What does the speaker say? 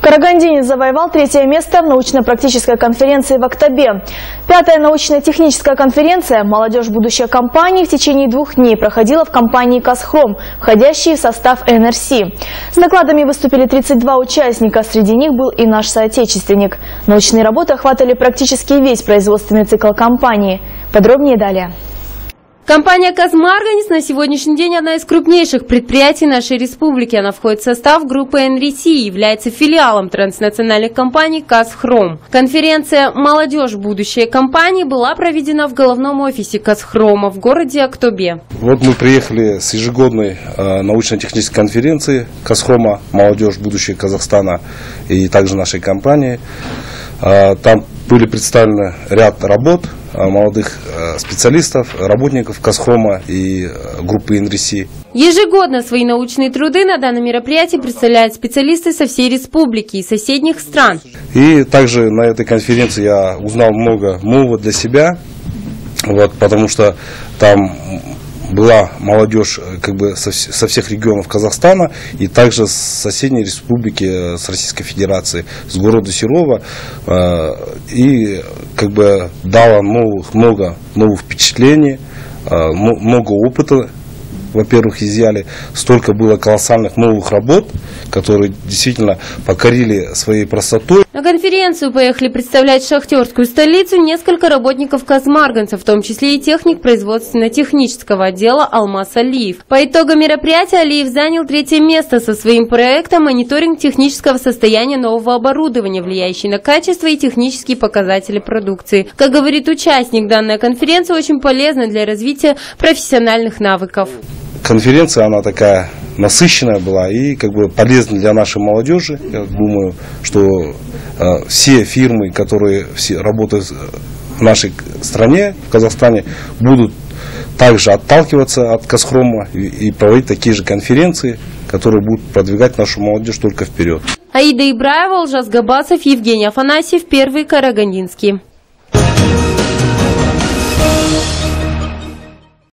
Карагандинец завоевал третье место в научно-практической конференции в Октябре. Пятая научно-техническая конференция «Молодежь. Будущее компании» в течение двух дней проходила в компании «Казхром», входящей в состав НРС. С докладами выступили 32 участника, среди них был и наш соотечественник. Научные работы охватывали практически весь производственный цикл компании. Подробнее далее. Компания «Казмарганец» на сегодняшний день одна из крупнейших предприятий нашей республики. Она входит в состав группы НРС и является филиалом транснациональных компаний «Казхром». Конференция «Молодежь. Будущее компании» была проведена в головном офисе «Казхрома» в городе Актобе. Вот мы приехали с ежегодной э, научно-технической конференции «Казхрома. Молодежь. Будущее Казахстана» и также нашей компании. Э, там были представлены ряд работ молодых э, специалистов, работников Казхрома и э, группы ИНРИСИ. Ежегодно свои научные труды на данном мероприятии представляют специалисты со всей республики и соседних стран. И также на этой конференции я узнал много нового для себя, вот, потому что там была молодежь э, как бы со, со всех регионов Казахстана и также с соседней республики, э, с Российской Федерации, с города Серова. Э, и как бы дала новых, много новых впечатлений, много опыта во-первых, изъяли, столько было колоссальных новых работ, которые действительно покорили своей простотой. На конференцию поехали представлять шахтерскую столицу несколько работников Казмарганца, в том числе и техник производственно-технического отдела Алмаз Алиев. По итогам мероприятия Алиев занял третье место со своим проектом «Мониторинг технического состояния нового оборудования, влияющий на качество и технические показатели продукции». Как говорит участник, данная конференция очень полезна для развития профессиональных навыков конференция, она такая насыщенная была и как бы полезна для нашей молодежи. Я думаю, что э, все фирмы, которые все работают в нашей стране, в Казахстане, будут также отталкиваться от Казхрома и, и проводить такие же конференции, которые будут продвигать нашу молодежь только вперед. Аида Ибраева, Лжас Габасов, Евгений Афанасьев, Первый Карагандинский.